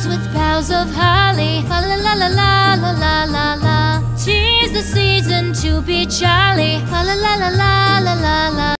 flowers with boughs of holly. La la la la la la la la. Tis the season to be jolly. La la la la la la la.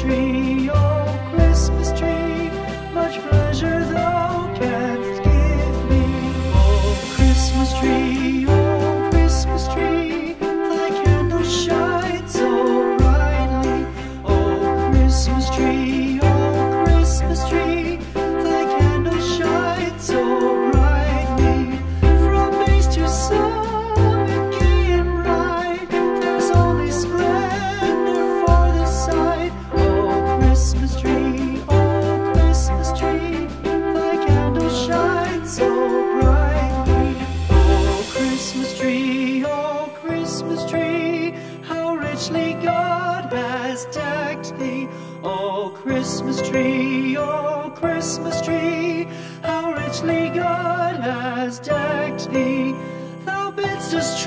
street. God has decked thee. Oh, Christmas tree, oh, Christmas tree, how richly God has decked thee. Thou bidst us